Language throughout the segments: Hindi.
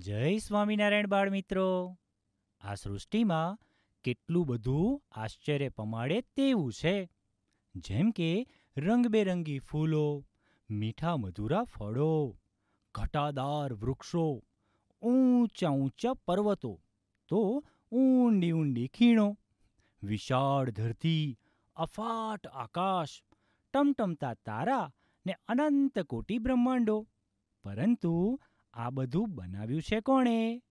જય સ્વામિનારાયણ બાળ મિત્રો આ સૃષ્ટિમાં કેટલું બધું આશ્ચર્ય પમાડે તેવું છે. જેમ કે રંગબેરંગી ફૂલો, મીઠા મધુરા ફળો, ઘટાદાર વૃક્ષો, ઊંચા ઊંચા પર્વતો, તો ઊંડી ઊંડી ખીણો, વિશાળ ધરતી, અફાટ આકાશ, ટમટમતા તારા ને અનંત કોટી બ્રહ્માંડો. પરંતુ આ બધું બનાવ્યું છે કોણે?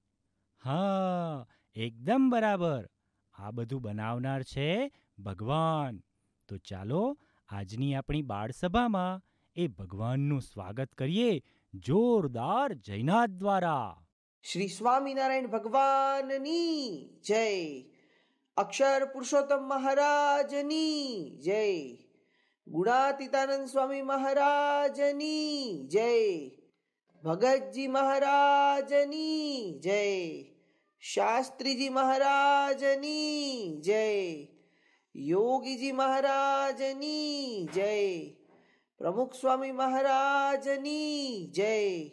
હા, એકદમ બરાબર. આ બધું બનાવનાર છે ભગવાન. તો ચાલો આજની આપણી બાળસભામાં એ ભગવાનનું સ્વાગત કરીએ જોરદાર જયનાથ દ્વારા. શ્રી સ્વામિનારાયણ ભગવાનની જય. અક્ષર પુરુષોત્તમ મહારાજની જય. ગુણાતીતાનંદ સ્વામી મહારાજની જય. भगत जी महाराज नी जय। शास्त्री जी महाराज नी जय। योगी जी महाराज नी जय। प्रमुख स्वामी महाराज नी जय।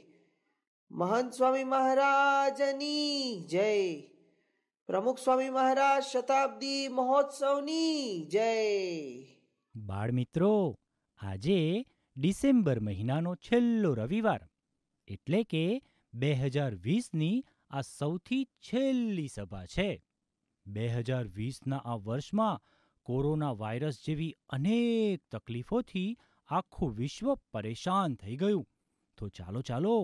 महंत स्वामी महाराज नी जय। प्रमुख પ્રમુખ સ્વામી મહારાજ શતાબ્દી મહોત્સવની જય બાળ મિત્રો આજે ડિસેમ્બર મહિનાનો છેલ્લો રવિવાર. એટલે કે બે હજાર વીસની આ સૌથી છેલ્લી સભા છે. બે હજાર વીસના આ વર્ષમાં કોરોના વાયરસ જેવી અનેક તકલીફોથી આખું વિશ્વ પરેશાન થઈ ગયું. તો ચાલો ચાલો,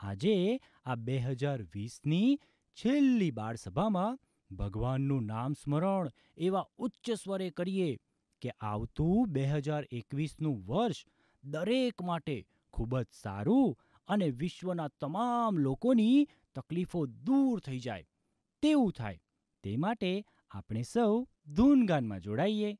આજે આ બે હજાર વીસની છેલ્લી બાળસભામાં ભગવાનનું નામ સ્મરણ એવા ઉચ્ચ સ્વરે કરીએ કે આવતું બે હજાર એકવીસનું વર્ષ દરેક માટે ખૂબ જ સારું અને વિશ્વના તમામ લોકોની તકલીફો દૂર થઈ જાય, તેવું થાય. તે માટે આપણે સૌ ધૂનગાનમાં જોડાઈએ.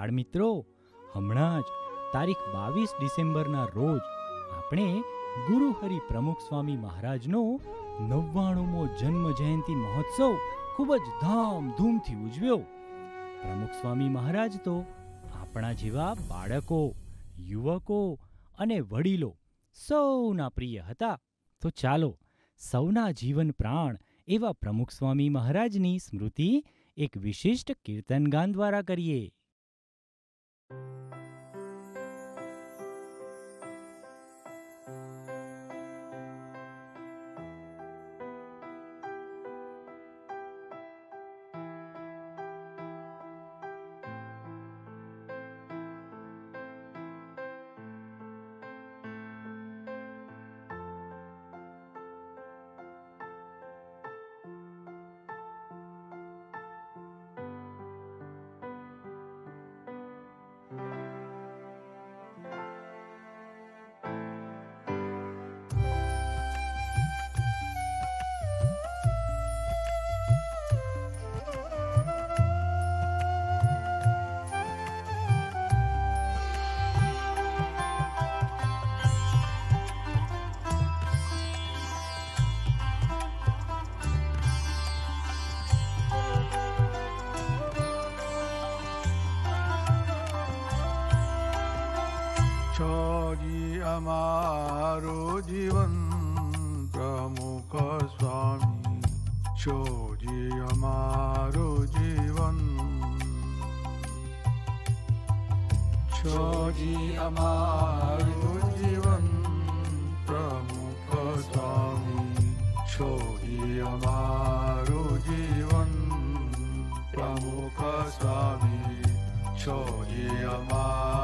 બાળ મિત્રો, હમણાં જ તારીખ બાવીસ ડિસેમ્બરના રોજ આપણે ગુરુહરિ પ્રમુખ સ્વામી મહારાજનો નવ્વાણુંમો જન્મ જયંતિ મહોત્સવ ખૂબ જ ધામધૂમથી ઉજવ્યો. પ્રમુખ સ્વામી મહારાજ તો આપણા જેવા બાળકો, યુવકો અને વડીલો સૌના પ્રિય હતા. તો ચાલો, સૌના જીવન પ્રાણ એવા પ્રમુખ સ્વામી મહારાજની સ્મૃતિ એક વિશિષ્ટ કીર્તનગાન દ્વારા કરીએ. સ્વામી છોજી અમારું જીવન પ્રમુખ સ્વામી છોજી અમારું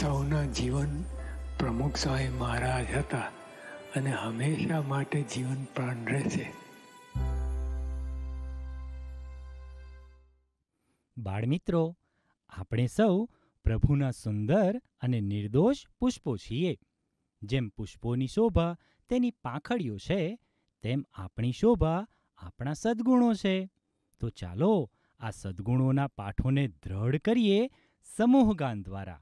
સૌના જીવન પ્રમુખ સ્વામી મહારાજ હતા અને હંમેશા માટે જીવન પ્રાણ રહેશે. બાળમિત્રો, આપણે સૌ પ્રભુના સુંદર અને નિર્દોષ પુષ્પો છીએ. જેમ પુષ્પોની શોભા તેની પાંખડીઓ છે, તેમ આપણી શોભા આપણા સદ્ગુણો છે. તો ચાલો આ સદ્ગુણોના પાઠોને દ્રઢ કરીએ સમૂહગાન દ્વારા.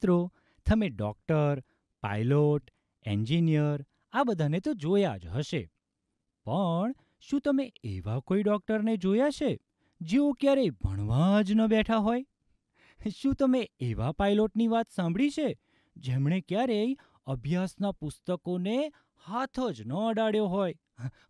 મિત્રો, તમે ડૉક્ટર, પાયલોટ, એન્જિનિયર, આ બધાને તો જોયા જ હશે. પણ શું તમે એવા કોઈ ડૉક્ટરને જોયા છે, જેઓ ક્યારેય ભણવા જ ન બેઠા હોય? શું તમે એવા પાયલોટની વાત સાંભળી છે, જેમણે ક્યારેય અભ્યાસના પુસ્તકોને હાથ જ ન અડાડ્યો હોય?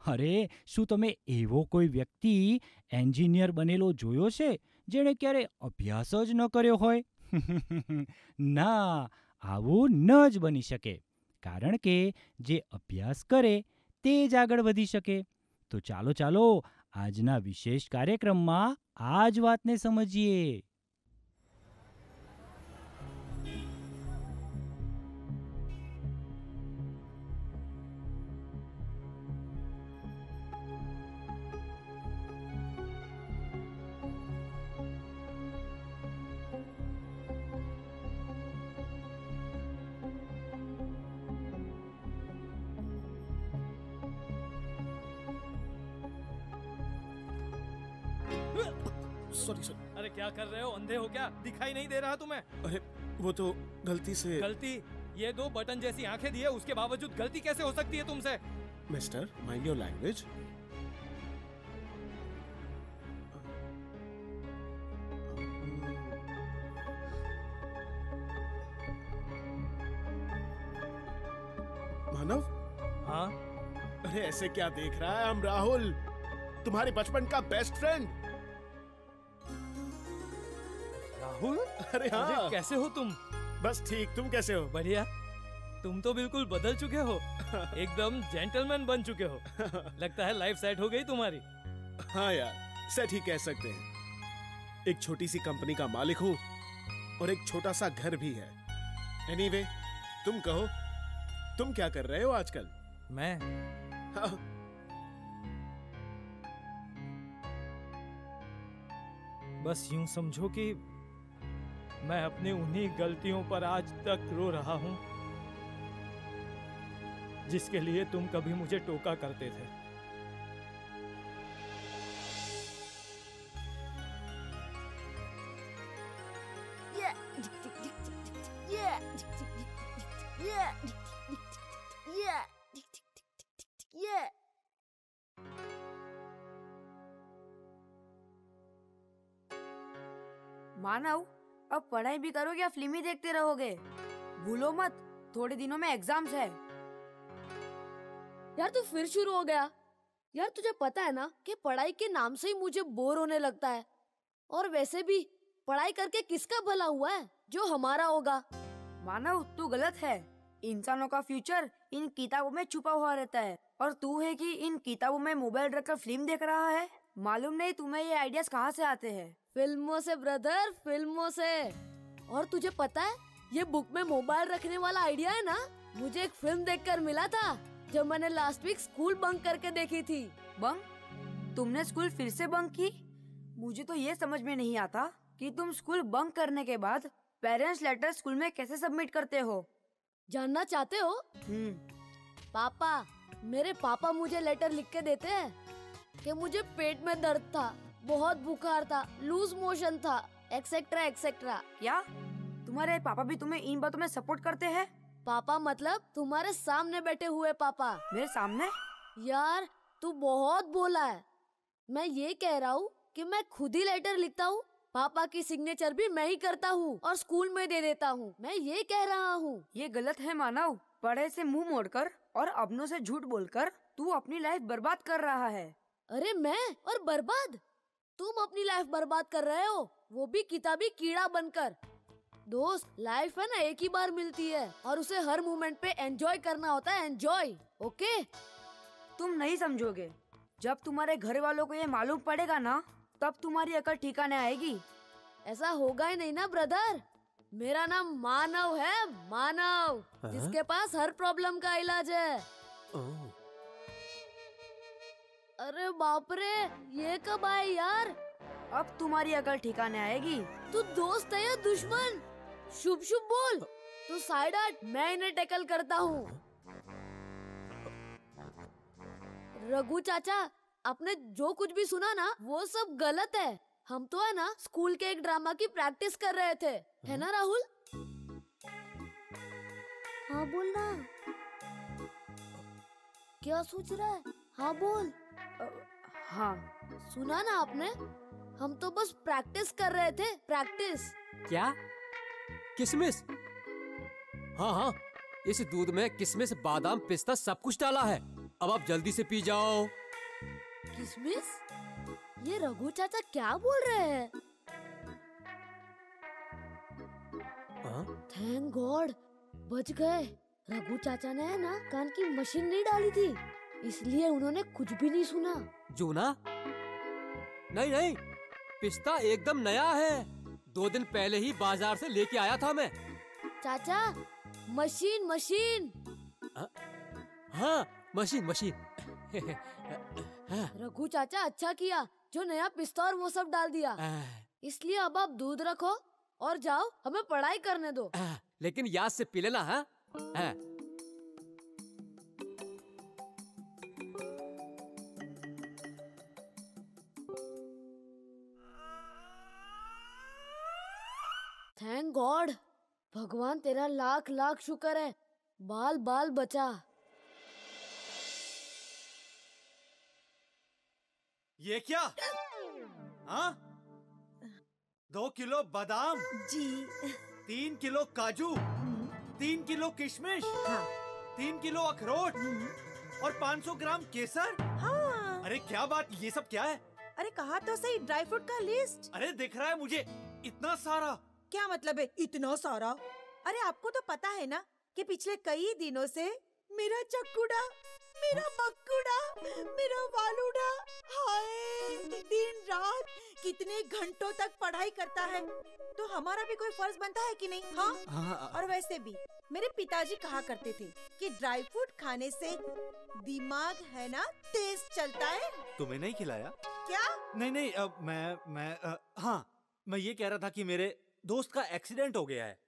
અરે, શું તમે એવો કોઈ વ્યક્તિ, એન્જિનિયર બનેલો જોયો છે, જેણે ક્યારેય અભ્યાસ જ ન કર્યો હોય? ના, આવું ન જ બની શકે. કારણ કે જે અભ્યાસ કરે તે જ આગળ વધી શકે. તો ચાલો ચાલો, આજના વિશેષ કાર્યક્રમમાં આ જ વાતને સમજીએ. सॉरी सॉरी अरे क्या कर रहे हो? अंधे हो क्या? दिखाई नहीं दे रहा तुम्हें? अरे वो तो गलती से गलती? ये दो बटन जैसी आँखें दी है उसके बावजूद गलती कैसे हो सकती है तुमसे? Mister mind your language. Manav? हाँ? अरे ऐसे क्या देख रहा है? हम राहुल तुम्हारे बचपन का बेस्ट फ्रेंड अरे हाँ। कैसे हो तुम? बस ठीक तुम कैसे हो? बढ़िया। तुम तो बिल्कुल बदल चुके हो। एकदम जेंटलमैन बन चुके हो। लगता है लाइफ सेट हो गई तुम्हारी। हाँ यार सेट ही कह सकते हैं। एक छोटी सी कंपनी का मालिक हूँ और एक छोटा सा घर भी है। एनीवे anyway, तुम कहो तुम क्या कर रहे हो आजकल? मैं? हाँ, बस यूँ समझो कि मैं अपनी उन्हीं गलतियों पर आज तक रो रहा हूँ, जिसके लिए तुम कभी मुझे टोका करते थे। मानव पढ़ाई भी करोगे या फ़िल्म ही देखते रहोगे? भूलो मत थोड़े दिनों में एग्ज़ाम्स है। यार तू फिर शुरू हो गया। यार तुझे पता है ना कि पढ़ाई के नाम से ही मुझे बोर होने लगता है। और वैसे भी पढ़ाई करके किसका भला हुआ है जो हमारा होगा? मानव तू गलत है। इंसानों का फ्यूचर इन किताबों में छुपा हुआ रहता है। और तू है कि इन किताबों में मोबाइल रखकर फ़िल्म देख रहा है? मालूम नहीं तुम्हें ये आइडियाज़ कहाँ से आते हैं? फ़िल्मों से ब्रदर फ़िल्मों से। और तुझे पता है ये बुक में मोबाइल रखने वाला आइडिया है ना? मुझे एक फ़िल्म देखकर मिला था जब मैंने लास्ट वीक स्कूल बंक करके देखी थी। बंक तुमने स्कूल फिर से बंक की? मुझे तो ये समझ में नहीं आता कि तुम स्कूल बंक करने के बाद पेरेंट्स लेटर स्कूल में कैसे सबमिट करते हो। जानना चाहते हो? हम्म। पापा मेरे पापा मुझे लेटर लिख के देते हैं कि मुझे पेट में दर्द था। बहुत बुखार था लूज मोशन था एक्सेट्रा एक्सेट्रा क्या? तुम्हारे पापा भी तुम्हें इन बातों में सपोर्ट करते हैं? पापा मतलब तुम्हारे सामने बैठे हुए पापा। मेरे सामने? यार तू बहुत बोला है। मैं ये कह रहा हूँ कि मैं खुद ही लेटर लिखता हूँ पापा की सिग्नेचर भी मैं ही करता हूँ और स्कूल में दे देता हूँ। मैं ये कह रहा हूँ। ये गलत है मानव। पढ़े से मुँह मोड़कर और अपनों से झूठ बोलकर तू अपनी लाइफ बर्बाद कर रहा है। अरे मैं? और बर्बाद? तुम अपनी लाइफ बर्बाद कर रहे हो? वो भी किताबी कीड़ा बनकर। दोस्त लाइफ है ना एक ही बार मिलती है और उसे हर मोमेंट पे एंजॉय करना होता है एंजॉय ओके तुम नहीं समझोगे। जब तुम्हारे घर वालों को ये मालूम पड़ेगा ना तब तुम्हारी अकल ठिकाने आएगी। ऐसा होगा ही नहीं ना ब्रदर मेरा नाम मानव है मानव। हाँ? जिसके पास हर प्रॉब्लम का इलाज है। ओह, अरे बाप रे ये कब आए यार? अब तुम्हारी अकल ठिकाने आएगी। तू दोस्त है या दुश्मन? शुभ शुभ बोल। तू साइड हट मैं इन्हें टैकल करता हूँ। रघु चाचा आपने जो कुछ भी सुना ना वो सब गलत है। हम तो है ना स्कूल के एक ड्रामा की प्रैक्टिस कर रहे थे। है ना राहुल? हाँ बोलना। क्या सोच रहा है? हाँ बोल। हाँ। सुना ना आपने? हम तो बस प्रैक्टिस कर रहे थे प्रैक्टिस। क्या? किसमिस? हाँ हाँ। इस दूध में किसमिस बादाम पिस्ता सब कुछ डाला है। अब आप जल्दी से पी जाओ। किसमिस? ये रघु चाचा क्या बोल रहे हैं? हाँ? थैंक गॉड बच गए। रघु चाचा ने ना कान की मशीन नहीं डाली थी? इसलिए उन्होंने कुछ भी नहीं सुना। जूना? नहीं नहीं पिस्ता एकदम नया है। दो दिन पहले ही बाज़ार से लेके आया था मैं। चाचा मशीन मशीन। हाँ मशीन मशीन। हाँ, रघु चाचा अच्छा किया जो नया पिस्ता और वो सब डाल दिया। इसलिए अब आप दूध रखो और जाओ हमें पढ़ाई करने दो। आह, लेकिन याद से पी लेना हाँ। थैंक गॉड भगवान तेरा लाख लाख शुक्र है। बाल बाल बचा। ये क्या? हाँ? दो किलो बादाम। जी। तीन किलो काजू। तीन किलो किशमिश। हाँ। तीन किलो अखरोट। और 500 ग्राम केसर। हाँ। अरे क्या बात ये सब क्या है? अरे कहा तो सही ड्राई फ्रूट का लिस्ट अरे दिख रहा है मुझे इतना सारा। क्या मतलब है इतना सारा? अरे आपको तो पता है ना कि पिछले कई दिनों से मेरा चक्कुड़ा मेरा बक्कुड़ा मेरा वालुड़ा हाय दिन रात कितने घंटों तक पढ़ाई करता है। तो हमारा भी कोई फ़र्ज़ बनता है कि नहीं हाँ? हाँ, और वैसे भी मेरे पिताजी कहा करते थे कि ड्राई फ्रूट खाने से दिमाग है ना तेज चलता है। तुम्हें नहीं खिलाया? क्या? नहीं नहीं अब मैं मैं अ, हाँ मैं ये कह रहा था कि मेरे दोस्त का एक्सीडेंट हो गया है।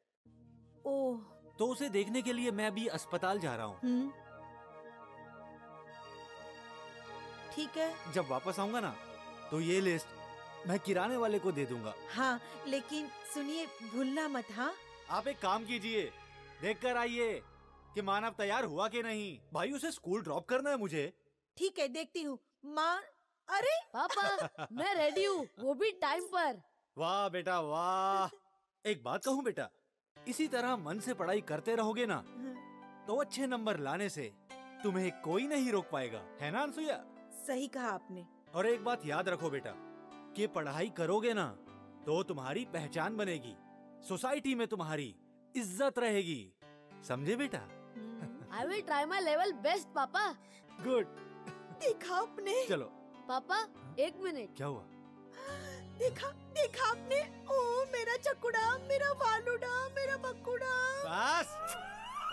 ओह। तो उसे देखने के लिए मैं अभी अस्पताल जा रहा हूँ। हम्म। ठीक है। जब वापस आऊँगा ना तो ये लिस्ट मैं किराने वाले को दे दूँगा। हाँ लेकिन सुनिए भूलना मत हाँ? आप एक काम कीजिए देख कर आइए कि मानव तैयार हुआ कि नहीं। भाई उसे स्कूल ड्रॉप करना है मुझे। ठीक है देखती हूँ। माँ अरे! पापा मैं रेडी हूँ वो भी टाइम पर। वाह बेटा वाह। एक बात कहूँ बेटा इसी तरह मन से पढ़ाई करते रहोगे ना तो अच्छे नंबर लाने से तुम्हें कोई नहीं रोक पाएगा। है ना अनसुईया? सही कहा आपने। और एक बात याद रखो बेटा कि पढ़ाई करोगे ना तो तुम्हारी पहचान बनेगी सोसाइटी में तुम्हारी इज़्ज़त रहेगी। समझे बेटा? I will try my level best papa. Good देखा आपने। चलो। पापा एक मिनट। क्या हुआ? देखा देखा आपने? ओ मेरा चकुड़ा मेरा वालुड़ा मेरा बकुड़ा बस।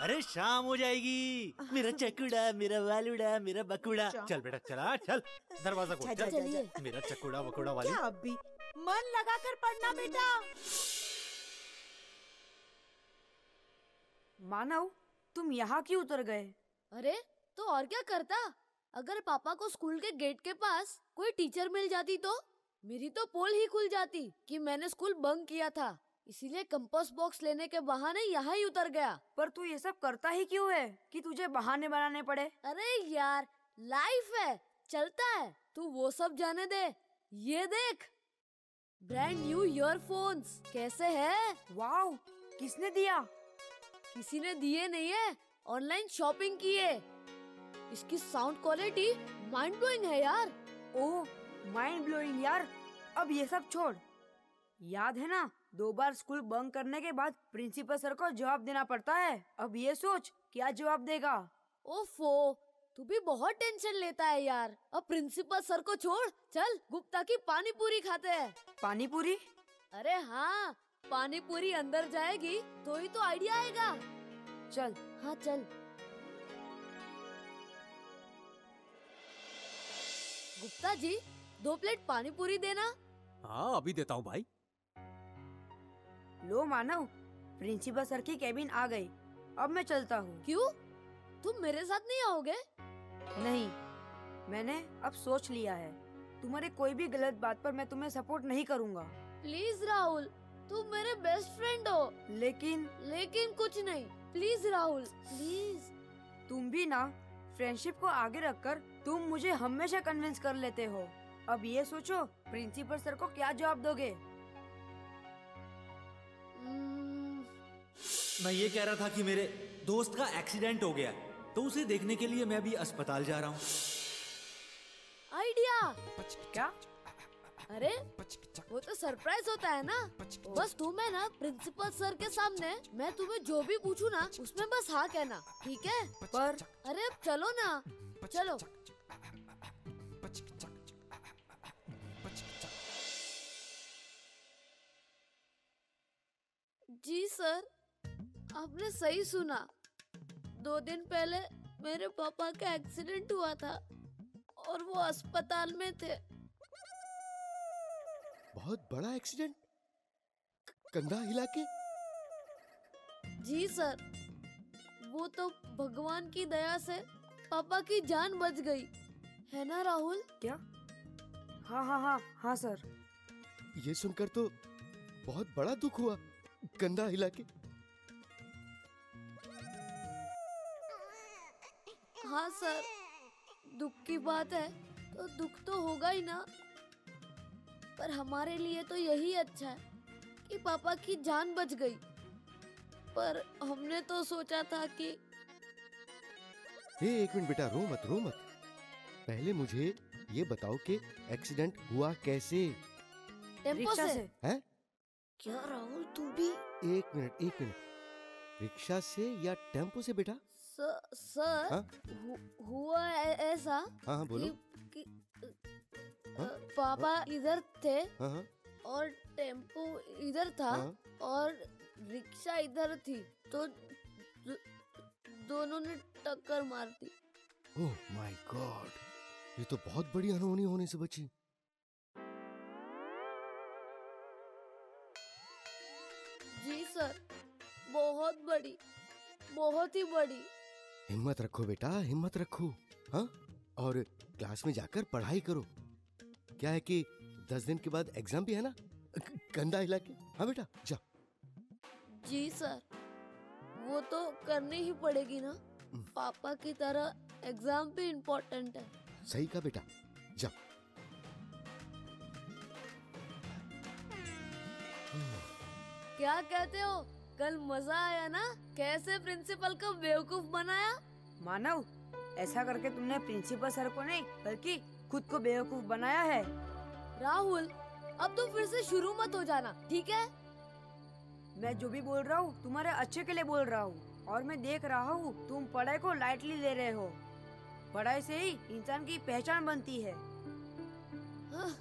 अरे शाम हो जाएगी। मेरा चकुड़ा मेरा वालुड़ा मेरा बकुड़ा अच्छा। चल बेटा चला चल। दरवाज़ा खोल। चल अच्छा, मेरा चकुड़ा वकुड़ा वाली। क्या अब भी मन लगा कर पढ़ना बेटा। मानव तुम यहाँ क्यों उतर गए? अरे तो और क्या करता? अगर पापा को स्कूल के गेट के पास कोई टीचर मिल जाती तो? मेरी तो पोल ही खुल जाती कि मैंने स्कूल बंक किया था। इसीलिए कंपास बॉक्स लेने के बहाने यहाँ ही उतर गया। पर तू ये सब करता ही क्यों है? कि तुझे बहाने बनाने पड़े? अरे यार लाइफ है चलता है। तू वो सब जाने दे ये देख। ब्रांड न्यू ईयरफोन्स कैसे है? वाओ किसने दिया? किसी ने दिए नहीं है ऑनलाइन शॉपिंग की है इसकी साउंड क्वालिटी माइंड ब्लोइंग है यार। ओह माइंड ब्लोइंग यार। अब ये सब छोड़। याद है ना दो बार स्कूल बंक करने के बाद प्रिंसिपल सर को जवाब देना पड़ता है। अब ये सोच क्या जवाब देगा? ओफो तू भी बहुत टेंशन लेता है यार। अब प्रिंसिपल सर को छोड़ चल गुप्ता की पानी पूरी खाते हैं। पानी पूरी अरे हाँ पानी पूरी अंदर जाएगी तो ही तो आइडिया आएगा। चल। हाँ चल। गुप्ता जी दो प्लेट पानी पूरी देना। हाँ अभी देता हूँ भाई। लो मानव प्रिंसिपल सर की केबिन आ गई। अब मैं चलता हूँ। क्यों? तुम मेरे साथ नहीं आओगे? नहीं मैंने अब सोच लिया है। तुम्हारे कोई भी गलत बात पर मैं तुम्हें सपोर्ट नहीं करूँगा। प्लीज़ राहुल तुम मेरे बेस्ट फ्रेंड हो। लेकिन लेकिन कुछ नहीं। Please Rahul please. तुम भी ना फ्रेंडशिप को आगे रखकर तुम मुझे हमेशा कन्विंस कर लेते हो। अब ये सोचो प्रिंसिपल सर को क्या जवाब दोगे? मैं ये कह रहा था कि मेरे दोस्त का एक्सीडेंट हो गया तो उसे देखने के लिए मैं अभी अस्पताल जा रहा हूँ। आइडिया! क्या अरे वो तो सरप्राइज़ होता है ना? बस तुम्हें ना प्रिंसिपल सर के सामने मैं तुम्हें जो भी पूछूँ ना उसमें बस हाँ कहना ठीक है? पर अरे अब चलो ना। चलो। जी सर आपने सही सुना। दो दिन पहले मेरे पापा का एक्सीडेंट हुआ था और वो अस्पताल में थे। बहुत बड़ा एक्सीडेंट? कंधा हिला के? जी सर वो तो भगवान की दया से पापा की जान बच गई। है ना राहुल? क्या? हाँ हाँ हाँ हाँ सर। ये सुनकर तो बहुत बड़ा दुख हुआ। कंधा हिला के। हाँ सर। दुख की बात है तो दुख तो होगा ही ना। पर हमारे लिए तो यही अच्छा है कि पापा की जान बच गई। पर हमने तो सोचा था कि हे एक मिनट बेटा रो मत रो मत। पहले मुझे ये बताओ कि एक्सीडेंट हुआ कैसे? टेंपो से, से। है? क्या राहुल तू भी? एक मिनट एक मिनट। रिक्शा से या टेंपो से बेटा? स- सर हाँ? हु- हुआ ऐसा हाँ हाँ बोलो। कि, कि अ, पापा इधर थे हाँ हाँ। और टेंपो इधर था हाँ। और रिक्शा इधर थी तो दो, दोनों ने टक्कर मार दी। ओह माय गॉड ये तो बहुत बड़ी अनहोनी होने से बची। जी सर बहुत बड़ी बहुत ही बड़ी। हिम्मत रखो बेटा हिम्मत रखो हाँ? और क्लास में जाकर पढ़ाई करो। क्या है कि दस दिन के बाद एग्ज़ाम भी है ना? कंधा हिला के हाँ बेटा जा। जी सर वो तो करनी ही पड़ेगी ना। पापा की तरह एग्ज़ाम भी इम्पोर्टेंट है। सही कहा बेटा जा। क्या कहते हो? कल मज़ा आया ना? कैसे प्रिंसिपल को बेवकूफ़ बनाया? मानव ऐसा करके तुमने प्रिंसिपल सर को नहीं बल्कि खुद को बेवकूफ़ बनाया है। राहुल अब तुम फिर से शुरू मत हो जाना ठीक है? मैं जो भी बोल रहा हूँ तुम्हारे अच्छे के लिए बोल रहा हूँ और मैं देख रहा हूँ तुम पढ़ाई को लाइटली ले रहे हो। पढ़ाई से ही इंसान की पहचान बनती है। हाँ,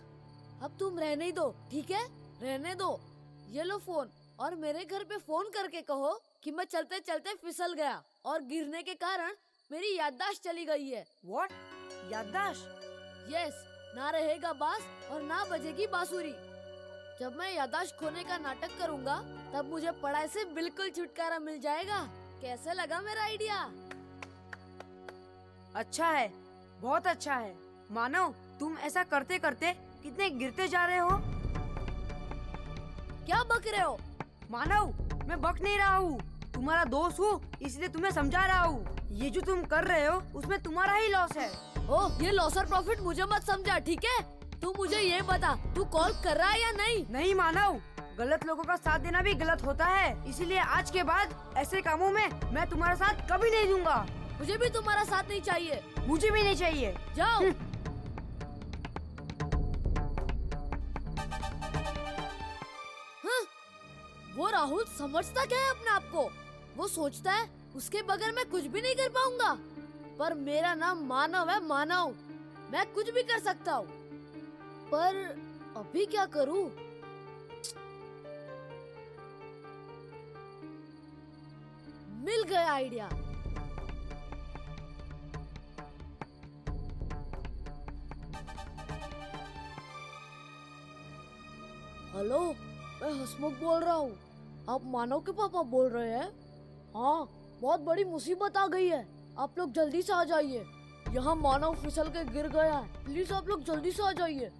अब तुम रहने ही दो ठीक है? रहने दो। ये लो फ़ोन। और मेरे घर पे फ़ोन करके कहो कि मैं चलते चलते फिसल गया और गिरने के कारण मेरी याददाश्त चली गई है। व्हाट याददाश्त? यस ना रहेगा बास और ना बजेगी बांसुरी। जब मैं याददाश्त खोने का नाटक करूँगा तब मुझे पढ़ाई से बिल्कुल छुटकारा मिल जाएगा। कैसे लगा मेरा आइडिया? अच्छा है बहुत अच्छा है। मानो तुम ऐसा करते करते कितने गिरते जा रहे हो? क्या बक रहे हो? मानव मैं बक नहीं रहा हूँ। तुम्हारा दोस्त हूँ इसलिए तुम्हें समझा रहा हूँ। ये जो तुम कर रहे हो उसमें तुम्हारा ही लॉस है। ओ ये लॉस और प्रॉफिट मुझे मत समझा ठीक है? तू मुझे ये बता तू कॉल कर रहा है या नहीं? नहीं मानव गलत लोगों का साथ देना भी गलत होता है। इसीलिए आज के बाद ऐसे कामों में मैं तुम्हारा साथ कभी नहीं दूँगा। मुझे भी तुम्हारा साथ नहीं चाहिए। मुझे भी नहीं चाहिए। जाओ। वो राहुल समझता क्या है अपने आप को? वो सोचता है, उसके बगैर मैं कुछ भी नहीं कर पाऊँगा। पर मेरा नाम मानव है, मानव। मैं कुछ भी कर सकता हूँ। पर अभी क्या करूँ? मिल गया आइडिया। हेलो, मैं हसमुख बोल रहा हूँ। आप मानव के पापा बोल रहे हैं? हाँ बहुत बड़ी मुसीबत आ गई है। आप लोग जल्दी से आ जाइए। यहाँ मानव फिसल के गिर गया है। प्लीज़ आप लोग जल्दी से आ जाइए।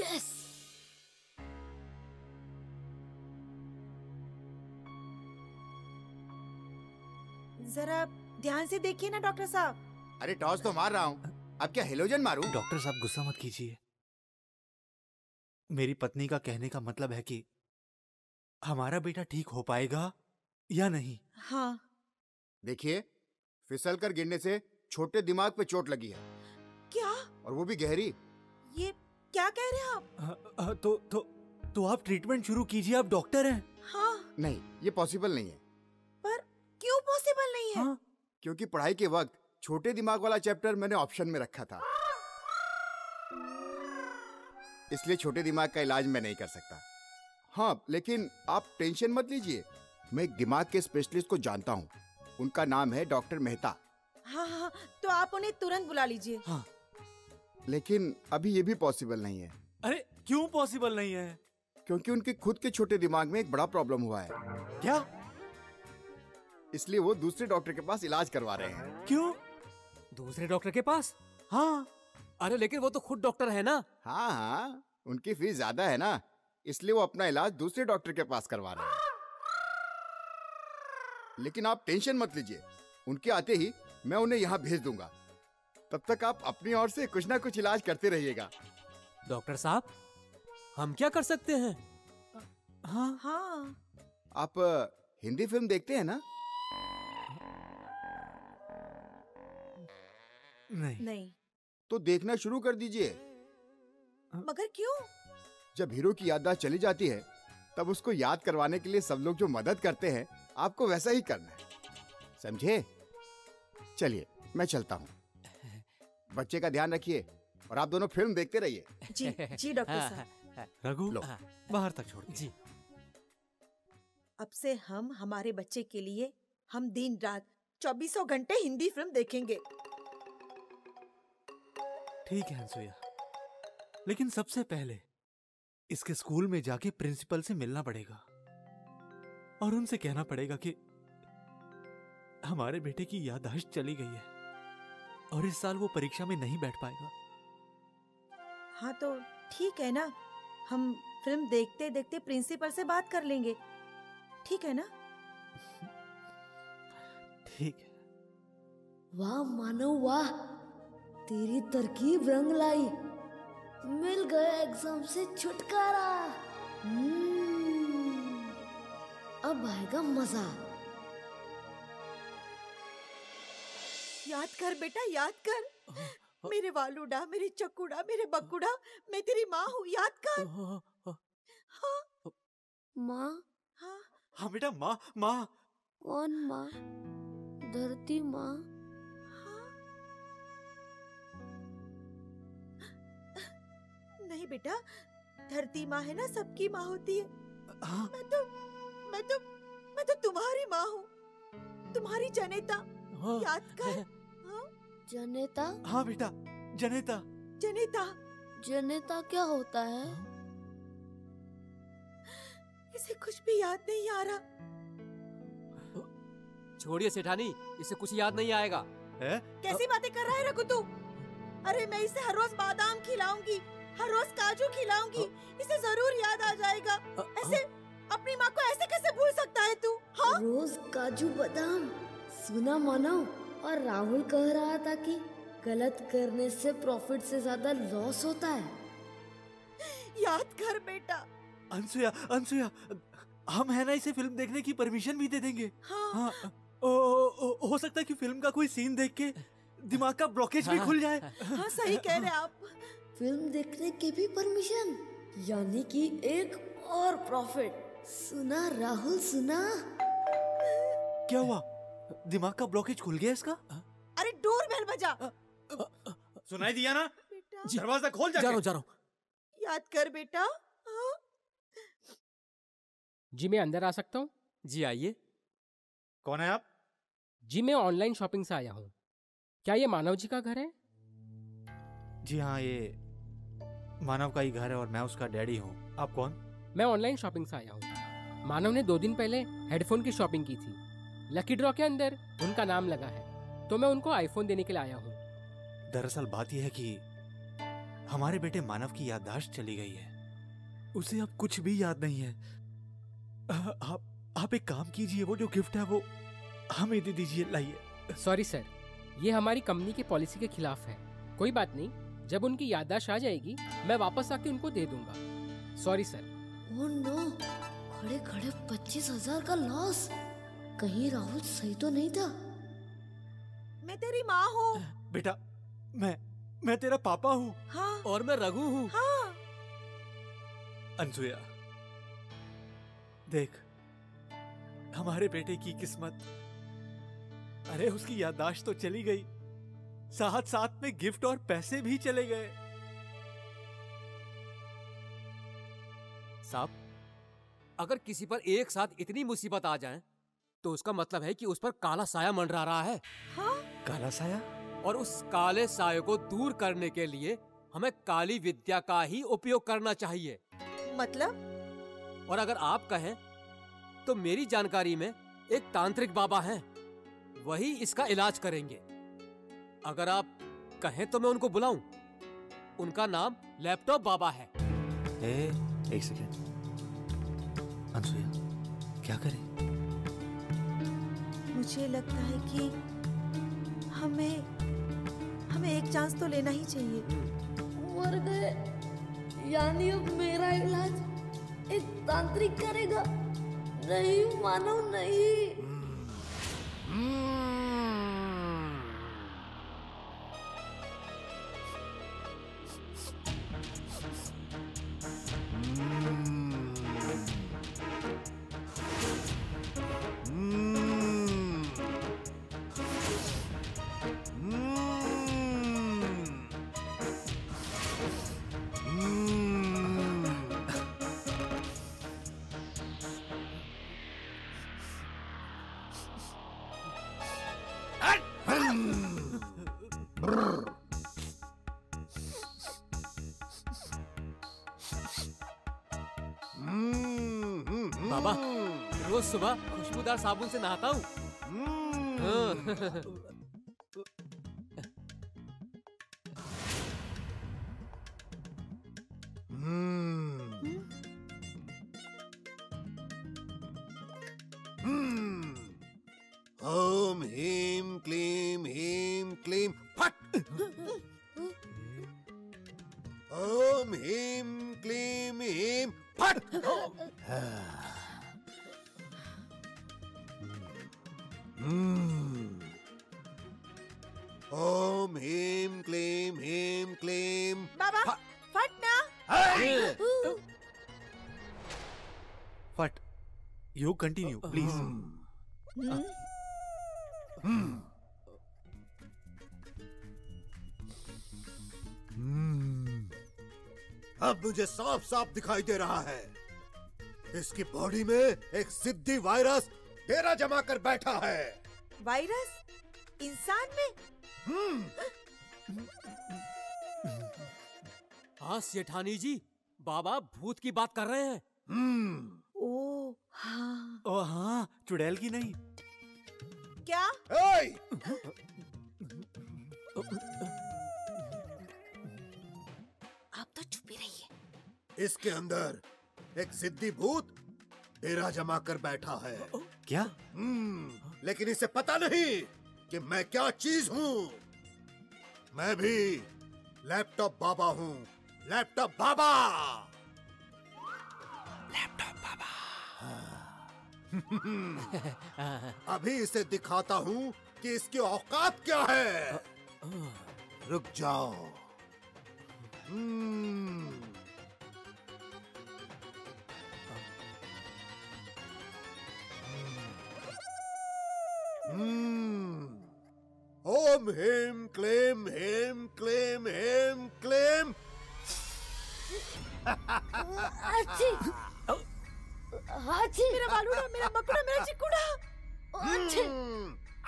यस जरा ध्यान से देखिए ना डॉक्टर साहब। अरे टॉस तो मार रहा हूँ। अब क्या हेलोजन मारू? डॉक्टर साहब गुस्सा मत कीजिए। मेरी पत्नी का कहने का मतलब है कि हमारा बेटा ठीक हो पाएगा या नहीं? हाँ। देखिए फिसल कर गिरने से छोटे दिमाग पे चोट लगी है। क्या? और वो भी गहरी। ये क्या कह रहे हैं आप? अ, अ, तो तो तो आप ट्रीटमेंट शुरू कीजिए आप डॉक्टर हैं। हाँ। नहीं ये पॉसिबल नहीं है। पर क्यों पॉसिबल नहीं है? हाँ? क्योंकि पढ़ाई के वक्त छोटे दिमाग वाला चैप्टर मैंने ऑप्शन में रखा था। इसलिए छोटे दिमाग का इलाज मैं नहीं कर सकता। हाँ लेकिन आप टेंशन मत लीजिए। मैं एक दिमाग के स्पेशलिस्ट को जानता हूँ। उनका नाम है डॉक्टर मेहता। हाँ हाँ तो आप उन्हें तुरंत बुला लीजिए। हाँ लेकिन अभी ये भी पॉसिबल नहीं है। अरे क्यों पॉसिबल नहीं है? क्योंकि उनके खुद के छोटे दिमाग में एक बड़ा प्रॉब्लम हुआ है। क्या? इसलिए वो दूसरे डॉक्टर के पास इलाज करवा रहे हैं। क्यों? दूसरे डॉक्टर के पास? हाँ। अरे लेकिन वो तो खुद डॉक्टर है ना? हाँ हाँ उनकी फ़ीस ज़्यादा है ना इसलिए वो अपना इलाज दूसरे डॉक्टर के पास करवा रहे हैं। लेकिन आप टेंशन मत लीजिए उनके आते ही मैं उन्हें यहाँ भेज दूँगा। तब तक आप अपनी ओर से कुछ ना कुछ इलाज करते रहिएगा। डॉक्टर साहब हम क्या कर सकते हैं? हाँ। हाँ। आप हिंदी फ़िल्म देखते हैं ना? नहीं। नहीं। तो देखना शुरू कर दीजिए। मगर क्यों? जब हीरो की याददाश्त चली जाती है तब उसको याद करवाने के लिए सब लोग जो मदद करते हैं आपको वैसा ही करना है। समझे? चलिए मैं चलता हूँ। बच्चे का ध्यान रखिए और आप दोनों फ़िल्म देखते रहिए। जी जी डॉक्टर साहब। रघु लो। बाहर तक छोड़ जी। अब से हम हमारे बच्चे के लिए हम दिन रात चौबीसों घंटे हिंदी फ़िल्म देखेंगे। ठीक है अनसुया लेकिन सबसे पहले इसके स्कूल में जाके प्रिंसिपल से मिलना पड़ेगा। और उनसे कहना पड़ेगा कि हमारे बेटे की यादाश्त चली गई है और इस साल वो परीक्षा में नहीं बैठ पाएगा। हाँ तो ठीक है ना? हम फ़िल्म देखते देखते प्रिंसिपल से बात कर लेंगे। ठीक है ना? ठीक है। वाह मानो वाह। तेरी तरकीब रंग लाई। मिल गया एग्ज़ाम से छुटकारा। हम्म, अब आएगा मज़ा। याद कर बेटा याद कर। मेरे वालूडा मेरे चक्कूड़ा मेरे बक्कूड़ा मैं तेरी माँ हूँ याद कर। हाँ। माँ? हाँ बेटा माँ माँ। कौन माँ? धरती माँ? नहीं बेटा? धरती माँ है ना सबकी माँ होती है। हाँ? मैं तो मैं तो मैं तो तुम्हारी माँ हूँ। तुम्हारी जनेता। हाँ। याद कर। जनेता? हाँ बेटा जनेता। जनेता। जनेता क्या होता है? इसे कुछ भी याद नहीं आ रहा। छोड़िए सेठानी इसे कुछ याद नहीं आएगा। है? कैसी बातें कर रहा है रघु तू? अरे मैं इसे हर रोज बादाम खिलाऊँगी। हर रोज काजू खिलाऊँगी इसे ज़रूर याद आ जाएगा। ऐसे अपनी माँ को ऐसे कैसे भूल सकता है तू? हाँ? रोज काजू बादाम सुना मानव और राहुल कह रहा था कि गलत करने से प्रॉफिट से ज़्यादा लॉस होता है। याद कर बेटा। अनसुया अनसुया हम है ना इसे फ़िल्म देखने की परमिशन भी दे देंगे। हाँ। हाँ ओ, ओ, ओ, हो सकता है कि फ़िल्म का कोई सीन देख के दिमाग का ब्लॉकेज हाँ, भी हाँ। खुल जाए। हाँ सही कह रहे आप। फ़िल्म देखने की भी परमिशन यानी कि एक और प्रॉफिट। सुना राहुल सुना। क्या हुआ? दिमाग का ब्लॉकेज खुल गया इसका? अरे डोर बेल बजा। सुनाई दिया ना? बेटा। दरवाज़ा खोल जा रहा हूँ जा रहा याद कर बेटा। हाँ जी मैं अंदर आ सकता हूँ? जी आइए। कौन है आप? जी मैं ऑनलाइन शॉपिंग से आया हूँ। क्या ये मानव जी का घर है? जी हाँ ये मानव का ही घर है और मैं उसका डैडी हूँ। आप कौन? मैं ऑनलाइन शॉपिंग से आया हूँ। मानव ने दो दिन पहले हेडफोन की शॉपिंग की थी। लकी ड्रॉ के अंदर उनका नाम लगा है। तो मैं उनको आईफोन देने के लिए आया हूँ। दरअसल बात यह है कि हमारे बेटे मानव की याददाश्त चली गई है। उसे अब कुछ भी याद नहीं है। आ- आप आप एक काम कीजिए वो जो गिफ्ट है वो हमें दे दीजिए लाइए। सॉरी सर ये हमारी कंपनी की पॉलिसी के खिलाफ है। कोई बात नहीं। जब उनकी याददाश्त आ जाएगी मैं वापस आके उनको दे दूँगा। सॉरी सर ओह नो खड़े खड़े पच्चीस हज़ार का लॉस कहीं राहुल सही तो नहीं था? मैं तेरी माँ हूँ। बेटा मैं मैं तेरा पापा हूँ। हाँ। और मैं रघु हूँ। हाँ। अनसुया देख हमारे बेटे की किस्मत। अरे उसकी याददाश्त तो चली गई। साथ साथ में गिफ्ट और पैसे भी चले गए। साहब अगर किसी पर एक साथ इतनी मुसीबत आ जाए तो उसका मतलब है कि उस पर काला साया मंडरा रहा है? काला साया? और उस काले साय को दूर करने के लिए हमें काली विद्या का ही उपयोग करना चाहिए। मतलब? और अगर आप कहें तो मेरी जानकारी में एक तांत्रिक बाबा हैं वही इसका इलाज करेंगे। अगर आप कहें तो मैं उनको बुलाऊं। उनका नाम लैपटॉप बाबा है। ए, एक सेकेंड। अनसुया क्या करें? मुझे लगता है कि हमें हमें एक चांस तो लेना ही चाहिए। मर गए यानी अब मेरा इलाज एक तांत्रिक करेगा। नहीं मानो नहीं। बाबा सुबह खुशबूदार साबुन से नहाता हूँ। मुझे साफ़ साफ़ दिखाई दे रहा है। इसकी बॉडी में एक सिद्धि वायरस डेरा जमा कर बैठा है। वायरस? इंसान में? हाँ सेठानी जी बाबा भूत की बात कर रहे हैं। ओ हाँ। ओ हाँ चुड़ैल की नहीं। इसके अंदर एक सिद्धि भूत डेरा जमा कर बैठा है। क्या? हम्म लेकिन इसे पता नहीं कि मैं क्या चीज़ हूँ। मैं भी लैपटॉप बाबा हूँ। लैपटॉप बाबा! लैपटॉप बाबा। अभी इसे दिखाता हूँ कि इसकी औकात क्या है। रुक जाओ। हम्म। ओम हेम क्लेम हेम क्लेम हेम क्लेम। अच्छी अच्छी मेरा बालूड़ा मेरा मकुड़ा मेरा चिकुड़ा अच्छी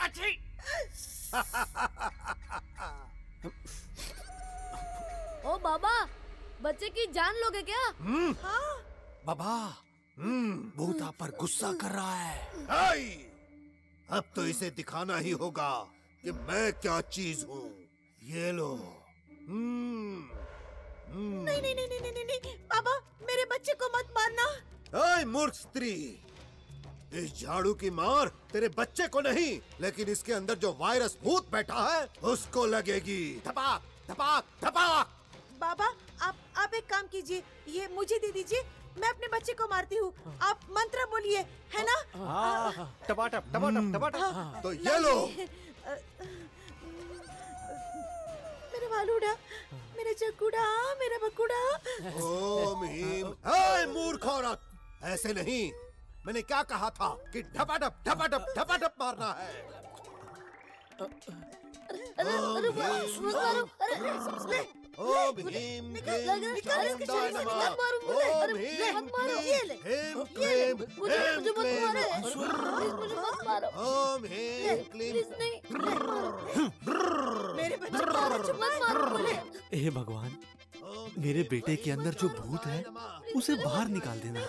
अच्छी ओ बाबा बच्चे की जान लोगे क्या? हाँ। बाबा हम्म भूत आप पर गुस्सा कर रहा है। हाय। अब तो इसे दिखाना ही होगा कि मैं क्या चीज़ हूँ। ये लो। हम्म। हम्म। नहीं नहीं नहीं नहीं नहीं नहीं। बाबा मेरे बच्चे को मत मारना। हाय मूर्ख स्त्री। इस झाड़ू की मार तेरे बच्चे को नहीं लेकिन इसके अंदर जो वायरस भूत बैठा है उसको लगेगी। धपाक धपाक धपाक। बाबा आप आप एक काम कीजिए ये मुझे दे दीजिए। मैं अपने बच्चे को मारती हूँ। आप मंत्र बोलिए है ना? टपाटप टपाटप टपाटप तो ये लो। मेरा वालूड़ा मेरा चक्कूड़ा मेरा बकुड़ा। ओम हीम। हे मूर्ख औरत। ऐसे नहीं। मैंने क्या कहा था कि ढपाढप ढपाढप ढपाढप मारना है? अरे ओम अरे हीम। अरे अरे ओम क्लीम ओम क्लीम। क्लीम। क्लीम। हे भगवान मेरे बेटे के अंदर जो भूत है उसे बाहर निकाल देना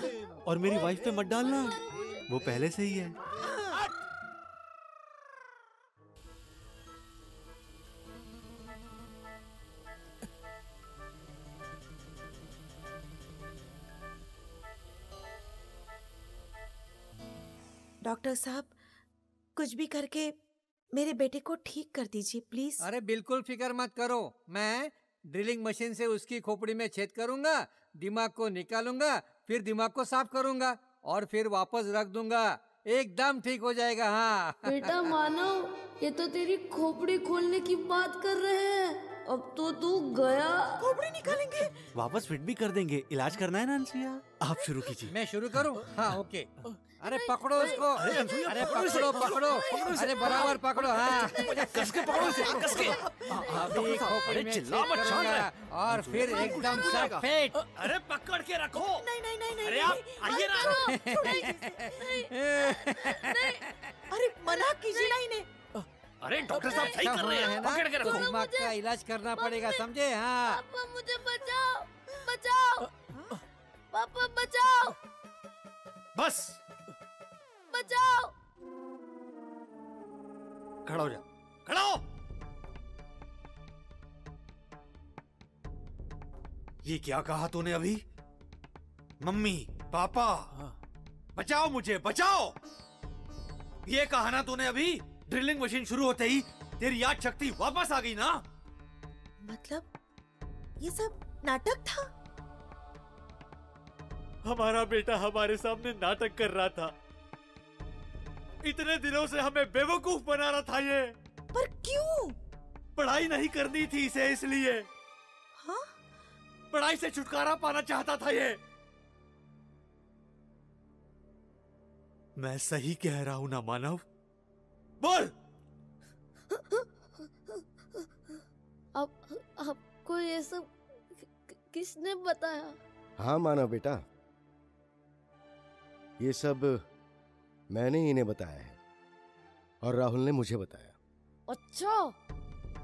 और मेरी वाइफ पे मत डालना। वो पहले से ही है। डॉक्टर साहब कुछ भी करके मेरे बेटे को ठीक कर दीजिए प्लीज़। अरे बिल्कुल फ़िक्र मत करो। मैं ड्रिलिंग मशीन से उसकी खोपड़ी में छेद करूँगा दिमाग को निकालूँगा फिर दिमाग को साफ़ करूँगा और फिर वापस रख दूँगा। एकदम ठीक हो जाएगा हाँ। बेटा मानो ये तो तेरी खोपड़ी खोलने की बात कर रहे हैं। अब तो तू गया। खोपड़ी निकालेंगे। वापस फिट भी कर देंगे। इलाज करना है ना अंशिया आप शुरू कीजिए। मैं शुरू करूँ? हाँ ओके। अरे पकड़ो उसको। अरे, अरे पकड़ो पकड़ो अरे बराबर पकड़ो हाँ। कस के पकड़ो इसे, कस के। अभी खोपड़ी में चिल्ला मत, करूँगा और फिर एकदम कुछ से जाएगा। फिट अरे पकड़ के रखो। नहीं नहीं नहीं नहीं अरे आप आइए ना। अरे मना कीजिए ना इन्हें। अरे डॉक्टर साहब सही कर रहे हैं। पकड़ के रखो। दिमाग का इलाज करना पड़ेगा समझे? हाँ। पापा मुझे बचाओ बचाओ। पापा बचाओ। बस। बचाओ। खड़ा हो जा। खड़ा हो। ये क्या कहा तूने अभी? मम्मी पापा बचाओ मुझे बचाओ। ये कहा ना तूने अभी? ड्रिलिंग मशीन शुरू होते ही तेरी याद शक्ति वापस आ गई ना? मतलब? ये सब नाटक था? हमारा बेटा हमारे सामने नाटक कर रहा था। इतने दिनों से हमें बेवकूफ़ बना रहा था ये। पर क्यों? पढ़ाई नहीं करनी थी इसे इसलिए। हाँ? पढ़ाई से छुटकारा पाना चाहता था ये। मैं सही कह रहा हूँ ना मानव। बोल। अब आपको ये सब किसने बताया? हाँ मानव बेटा। ये सब मैंने ही इन्हें बताया है और राहुल ने मुझे बताया। अच्छा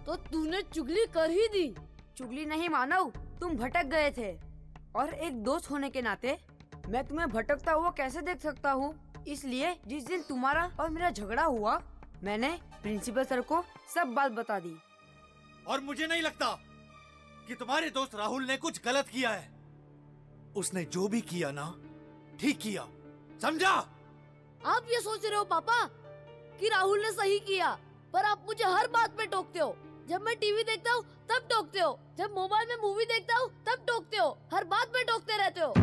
तो तूने चुगली कर ही दी। चुगली नहीं मानव। तुम भटक गए थे। और एक दोस्त होने के नाते मैं तुम्हें भटकता हुआ कैसे देख सकता हूँ? इसलिए जिस दिन तुम्हारा और मेरा झगड़ा हुआ मैंने प्रिंसिपल सर को सब बात बता दी। और मुझे नहीं लगता कि तुम्हारे दोस्त राहुल ने कुछ गलत किया है। उसने जो भी किया ना ठीक किया। समझा? आप ये सोच रहे हो पापा कि राहुल ने सही किया पर आप मुझे हर बात में टोकते हो। जब मैं टीवी देखता हूँ तब टोकते हो। जब मोबाइल में मूवी देखता हूँ तब टोकते हो। हर बात में टोकते रहते हो।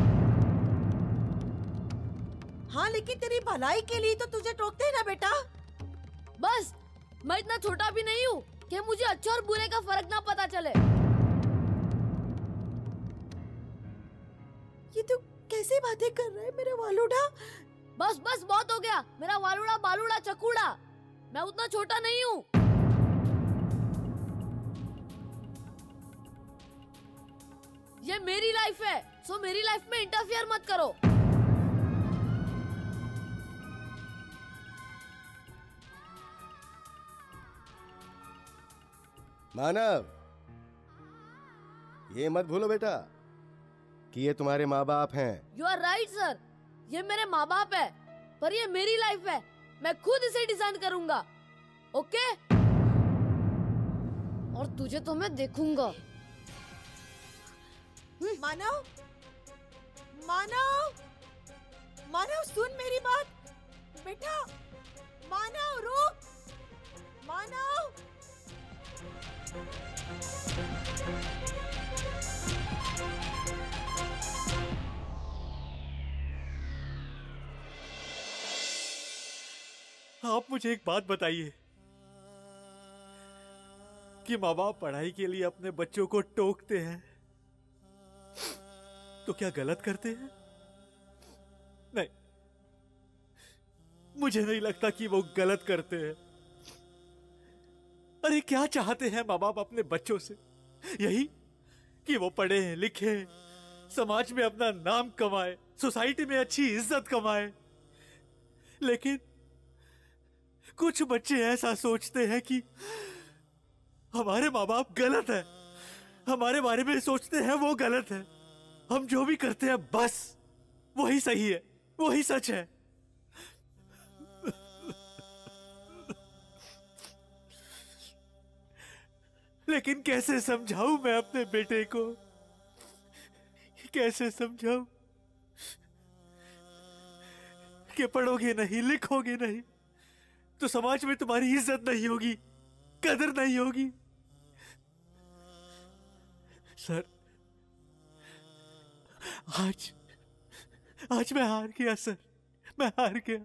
हाँ लेकिन तेरी भलाई के लिए तो तुझे टोकते हैं ना बेटा। बस मैं इतना छोटा भी नहीं हूँ कि मुझे अच्छे और बुरे का फ़र्क ना पता चले। ये तू कैसे बातें कर रहा है मेरा वालूडा? बस बस बहुत हो गया। मेरा वालूड़ा बालूड़ा चकूड़ा। मैं उतना छोटा नहीं हूँ। ये मेरी लाइफ है। सो मेरी लाइफ में इंटरफियर मत करो। मानव ये मत भूलो बेटा कि ये तुम्हारे माँ बाप हैं। यू आर राइट सर ये मेरे माँ बाप है पर ये मेरी लाइफ है। मैं खुद इसे डिज़ाइन करूँगा ओके और तुझे तो मैं देखूँगा। मानव मानव मानव सुन मेरी बात। बेटा मानव रुक। मानव आप मुझे एक बात बताइए कि माँ बाप पढ़ाई के लिए अपने बच्चों को टोकते हैं तो क्या गलत करते हैं? नहीं, मुझे नहीं लगता कि वो गलत करते हैं। अरे क्या चाहते हैं माँ बाप अपने बच्चों से? यही कि वो पढ़े, लिखे, समाज में अपना नाम कमाए, सोसाइटी में अच्छी इज़्ज़त कमाए। लेकिन कुछ बच्चे ऐसा सोचते हैं कि हमारे माँ बाप गलत है। हमारे बारे में सोचते हैं वो गलत है। हम जो भी करते हैं, बस, वही सही है, वही सच है। लेकिन कैसे समझाऊं मैं अपने बेटे को? कैसे समझाऊं? कि पढ़ोगे नहीं, लिखोगे नहीं तो समाज में तुम्हारी इज़्ज़त नहीं होगी, कदर नहीं होगी। सर, आज आज मैं हार गया, सर। मैं हार गया।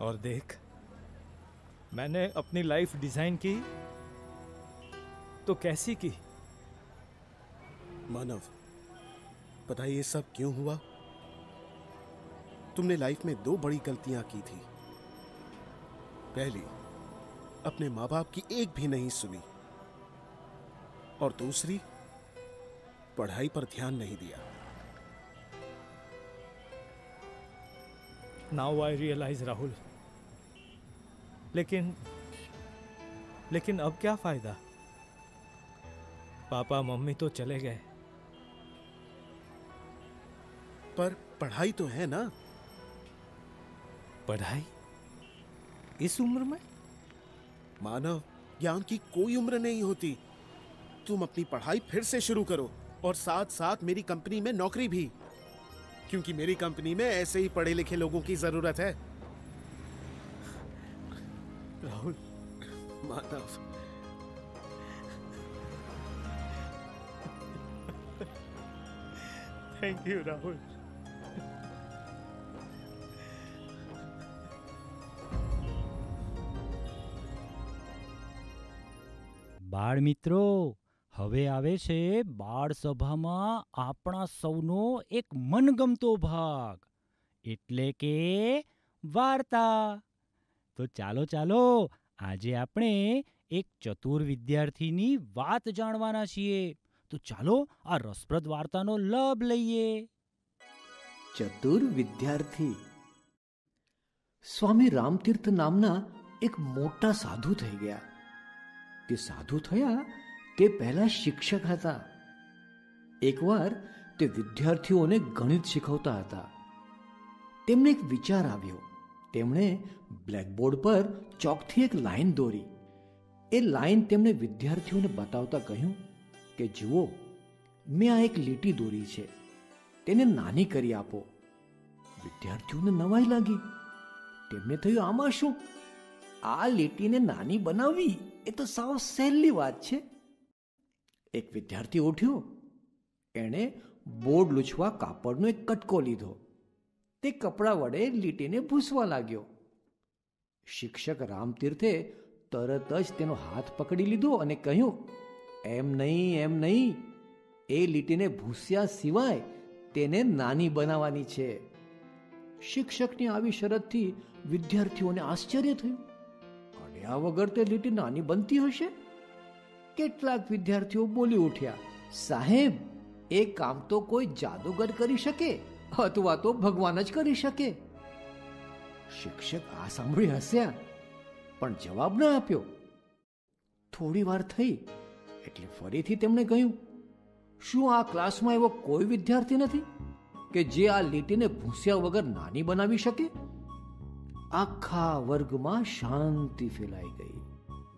और देख मैंने अपनी लाइफ डिज़ाइन की तो कैसी की? मानव पता है ये सब क्यों हुआ? तुमने लाइफ में दो बड़ी गलतियाँ की थी। पहली अपने माँ बाप की एक भी नहीं सुनी। और दूसरी पढ़ाई पर ध्यान नहीं दिया। नाउ आई रियलाइज़ राहुल लेकिन लेकिन अब क्या फ़ायदा? पापा मम्मी तो चले गए। पर पढ़ाई तो है ना? पढ़ाई? इस उम्र में? मानव ज्ञान की कोई उम्र नहीं होती। तुम अपनी पढ़ाई फिर से शुरू करो और साथ साथ मेरी कंपनी में नौकरी भी। क्योंकि मेरी कंपनी में ऐसे ही पढ़े लिखे लोगों की ज़रूरत है। Rahul Madhav thank you Rahul. બાળ મિત્રો, હવે આવે છે બાળ સભામાં આપણા સૌનો એક મનગમતો ભાગ. એટલે કે વાર્તા. તો ચાલો ચાલો, આજે આપણે એક ચતુર વિદ્યાર્થીની વાત જાણવાના છીએ. તો ચાલો આ રસપ્રદ વાર્તાનો લાભ લઈએ. ચતુર વિદ્યાર્થી. સ્વામી રામતીર્થ નામના એક મોટા સાધુ થઈ ગયા. તે સાધુ થયા તે પહેલા શિક્ષક હતા. એકવાર તે વિદ્યાર્થીઓને ગણિત શીખવતા હતા. તેમને એક વિચાર આવ્યો. તેમણે બ્લેકબોર્ડ પર ચોકથી એક લાઈન દોરી. એ લાઈન તેમણે વિદ્યાર્થીઓને બતાવતા કહ્યું કે, જુઓ, મેં આ એક લીટી દોરી છે. તેને નાની કરી આપો. વિદ્યાર્થીઓને નવાઈ લાગી. તેમને થયું, આમાં શું? આ લીટીને નાની બનાવવી એ તો સાવ સહેલી વાત છે. એક વિદ્યાર્થી ઉઠ્યો. એણે બોર્ડ લૂછવા કાપડનો એક કટકો લીધો. તે કપડાં વડે લીટીને ભૂસવા લાગ્યો. શિક્ષક રામતીર્થે તરત જ તેનો હાથ પકડી લીધો અને કહ્યું, એમ નહીં એમ નહીં. એ લીટીને ભૂસ્યા સિવાય તેને નાની બનાવવાની છે. શિક્ષકની આવી શરતથી વિદ્યાર્થીઓને આશ્ચર્ય થયું. અડ્યા વગર તે લીટી નાની બનતી હશે? કેટલાક વિદ્યાર્થીઓ બોલી ઉઠ્યા, સાહેબ એ કામ તો કોઈ જાદુગર કરી શકે, અથવા તો ભગવાન જ કરી શકે. શિક્ષક આ સાંભળી હસ્યા, પણ જવાબ ન આપ્યો. થોડી વાર થઈ, એટલે ફરીથી તેમણે કહ્યું, શું આ ક્લાસમાં એવો કોઈ વિદ્યાર્થી નથી, કે જે આ લીટીને ભૂસ્યા વગર નાની બનાવી શકે? આખા વર્ગમાં શાંતિ ફેલાઈ ગઈ.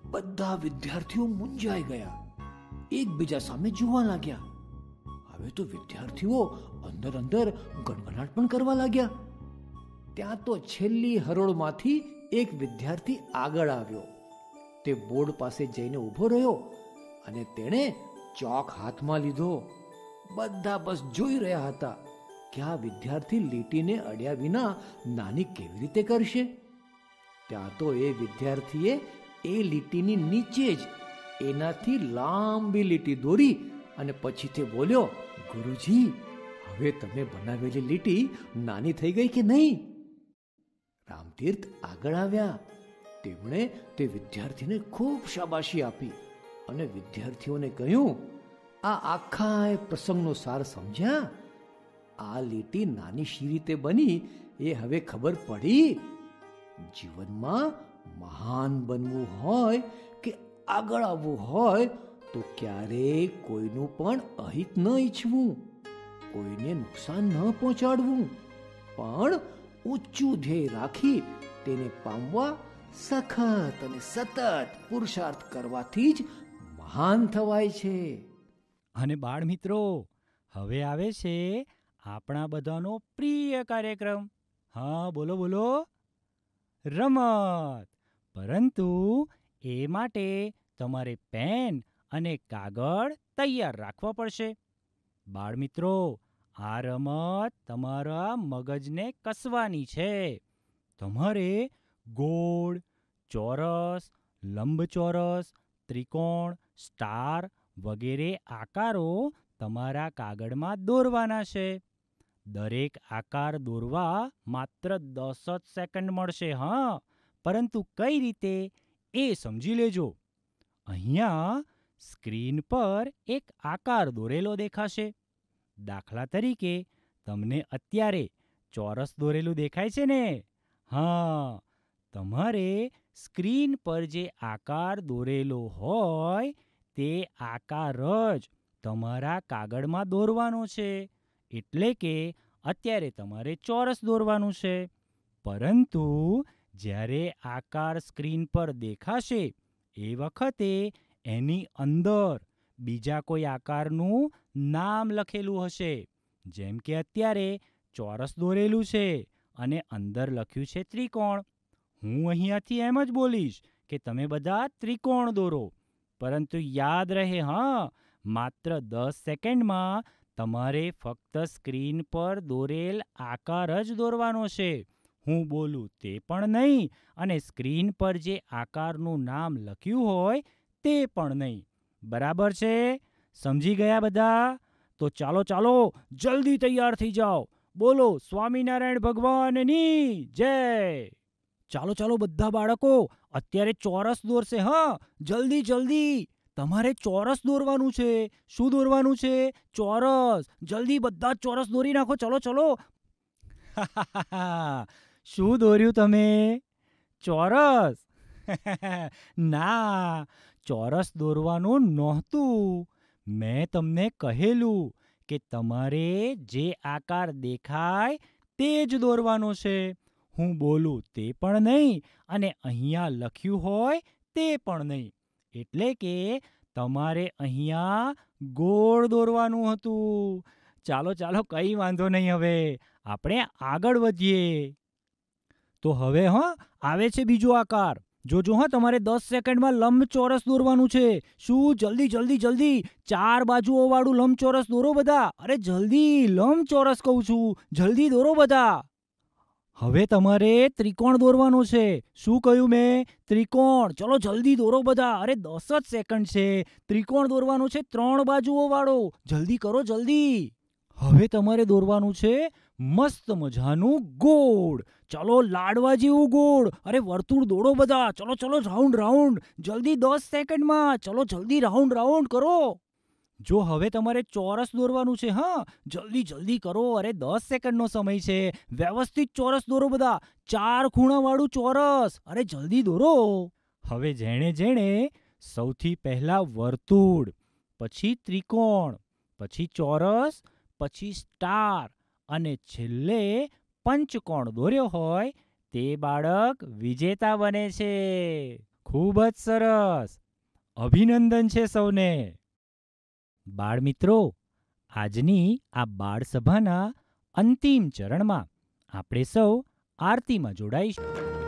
બધા વિદ્યાર્થીઓ મૂંઝાઈ ગયા. એકબીજા સામે જોવા લાગ્યા. હવે તો વિદ્યાર્થીઓ અંદર અંદર ગણગણાટ પણ કરવા લાગ્યા. ત્યાં તો છેલ્લી હરોળમાંથી એક વિદ્યાર્થી આગળ આવ્યો. તે બોર્ડ પાસે જઈને ઊભો રહ્યો અને તેણે ચોક હાથમાં લીધો. બધા બસ જોઈ રહ્યા હતા કે આ વિદ્યાર્થી લીટીને અડ્યા વિના નાની કેવી રીતે કરશે? ત્યાં તો એ વિદ્યાર્થીએ એ લીટીની નીચે જ એનાથી લાંબી લીટી દોરી અને પછી તે બોલ્યો ગુરુજી, હવે તમે બનાવેલી લીટી નાની થઈ ગઈ કે નહીં? રામતીર્થ આગળ આવ્યા. તેમણે તે વિદ્યાર્થીને ખૂબ શાબાશી આપી અને વિદ્યાર્થીઓને કહ્યું, આ આખા એ પ્રસંગનો સાર સમજ્યા? આ લીટી નાની શી રીતે બની એ હવે ખબર પડી? જીવનમાં મહાન બનવું હોય કે આગળ આવવું હોય તો ક્યારેય કોઈનું પણ અહિત ન ઈચ્છવું, કોઈને નુકસાન ન પહોંચાડવું. પણ ઊંચું ધ્યેય રાખી તેને પામવા સખત અને સતત પુરુષાર્થ કરવાથી જ મહાન થવાય છે. અને બાળ મિત્રો, હવે આવે છે આપણા બધાનો પ્રિય કાર્યક્રમ. હા, બોલો બોલો. રમત. પરંતુ એ માટે તમારે પેન અને કાગળ તૈયાર રાખવા પડશે. બાળમિત્રો, આ રમત તમારા મગજને કસવાની છે. તમારે ગોળ, ચોરસ, લંબચોરસ, ત્રિકોણ, સ્ટાર વગેરે આકારો તમારા કાગળમાં દોરવાના છે. દરેક આકાર દોરવા માત્ર દસ જ સેકન્ડ મળશે, હા. પરંતુ કઈ રીતે એ સમજી લેજો. અહીંયા સ્ક્રીન પર એક આકાર દોરેલો દેખાશે. દાખલા તરીકે, તમને અત્યારે ચોરસ દોરેલું દેખાય છે ને? હા, તમારે સ્ક્રીન પર જે આકાર દોરેલો હોય, તે આકાર જ તમારા કાગળમાં દોરવાનો છે. એટલે કે, અત્યારે તમારે ચોરસ દોરવાનું છે. પરંતુ, જ્યારે આકાર સ્ક્રીન પર દેખાશે, એ વખતે એની અંદર બીજા કોઈ આકારનું નામ લખેલું હશે. જેમ કે અત્યારે ચોરસ દોરેલું છે અને અંદર લખ્યું છે ત્રિકોણ. હું અહીંયાથી એમ જ બોલીશ કે તમે બધા ત્રિકોણ દોરો. પરંતુ યાદ રહે, હા, માત્ર દસ સેકન્ડમાં તમારે ફક્ત સ્ક્રીન પર દોરેલ આકાર જ દોરવાનો છે. હું બોલું તે પણ નહીં અને સ્ક્રીન પર જે આકારનું નામ લખ્યું હોય તે પણ નહીં. બરાબર છે? સમજી ગયા બધા? તો ચાલો ચાલો, જલ્દી તૈયાર થઈ જાઓ. બોલો, સ્વામિનારાયણ ભગવાનની જય! ચાલો ચાલો બધા બાળકો, અત્યારે ચોરસ દોરશે, હા? જલ્દી જલ્દી. તમારે ચોરસ દોરવાનું છે. શું દોરવાનું છે? ચોરસ. જલ્દી બધા ચોરસ દોરી નાખો. ચલો ચલો. શું દોર્યું તમે? ચોરસ. ના. ચોરસ દોરવાનું નહોતું. મેં તમને કહેલું કે તમારે જે આકાર દેખાય તે જ દોરવાનો છે. હું બોલું તે પણ નહીં અને અહીંયા લખ્યું હોય તે પણ નહીં. એટલે કે તમારે અહીંયા ગોળ દોરવાનું હતું. ચાલો ચાલો, કંઈ વાંધો નહીં હવે. આપણે આગળ વધીએ. તો હવે, હા, આવે છે બીજો આકાર. જોજો હા, તમારે દસ સેકન્ડમાં લંબચોરસ દોરવાનું છે. શું? જલ્દી જલ્દી જલ્દી. ચાર બાજુઓ વાળું લંબચોરસ દોરો બધા. અરે જલ્દી, લંબચોરસ કહું છું. જલ્દી દોરો બધા. હવે તમારે ત્રિકોણ દોરવાનું છે. શું કહ્યું મેં? ત્રિકોણ. ચલો જલ્દી દોરો બધા. અરે દસ જ સેકન્ડ છે. ત્રિકોણ દોરવાનું છે ત્રણ બાજુઓ વાળો જલ્દી કરો, જલ્દી. હવે તમારે દોરવાનું છે મસ્ત મજાનું ગોળ. ચલો લાડવા જેવું ગોળ. અરે, વર્તુળ દોડો બધા. ચલો ચલો રાઉન્ડ રાઉન્ડ જલ્દી દસ સેકન્ડમાં. ચલો, જલ્દી રાઉન્ડ રાઉન્ડ કરો. જો હવે તમારે ચોરસ દોરવાનું છે, હા? જલ્દી જલ્દી કરો. અરે, દસ સેકન્ડનો સમય છે. વ્યવસ્થિત ચોરસ દોરો બધા. ચાર ખૂણાવાળું ચોરસ. અરે, જલ્દી દોરો. હવે જેણે જેણે સૌથી પહેલા વર્તુળ, પછી ત્રિકોણ, પછી ચોરસ, પછી સ્ટાર અને છેલ્લે પંચકોણ દોર્યો હોય, તે બાળક વિજેતા બને છે. ખૂબ જ સરસ. અભિનંદન છે સૌને. બાળ મિત્રો આજની આ બાળ સભાના અંતિમ ચરણમાં આપણે સૌ આરતીમાં જોડાઈશું.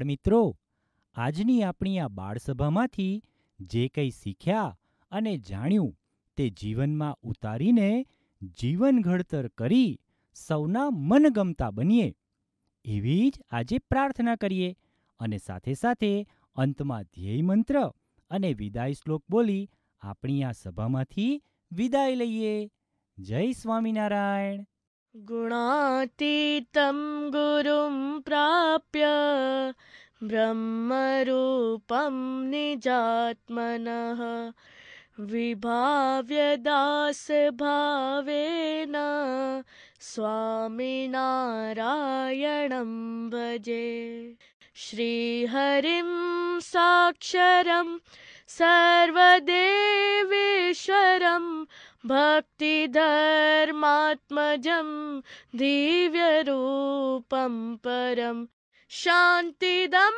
બાળમિત્રો આજની આપણી આ બાળસભામાંથી જે કંઈ શીખ્યા અને જાણ્યું તે જીવનમાં ઉતારીને જીવન ઘડતર કરી સૌના મનગમતા બનીએ. એવી જ આજે પ્રાર્થના કરીએ અને સાથે સાથે અંતમાં ધ્યેય મંત્ર અને વિદાય શ્લોક બોલી આપણી આ સભામાંથી વિદાય લઈએ. જય સ્વામિનારાયણ. गुणातीतं गुरुं प्राप्य ब्रह्मरूपं निजात्मनः विभाव्य दासभावेन स्वामिनारायणं भजे। श्रीहरिं साक्षरं सर्वदेवेश्वरम् भक्तिधर्मात्मजं दिव्यरूपं परं शान्तिदं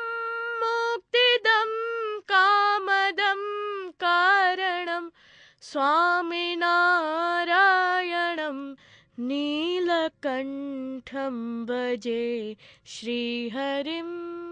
मुक्तिदं कामदं कारणं स्वामिनारायणं नीलकण्ठं भजे श्रीहरिम्।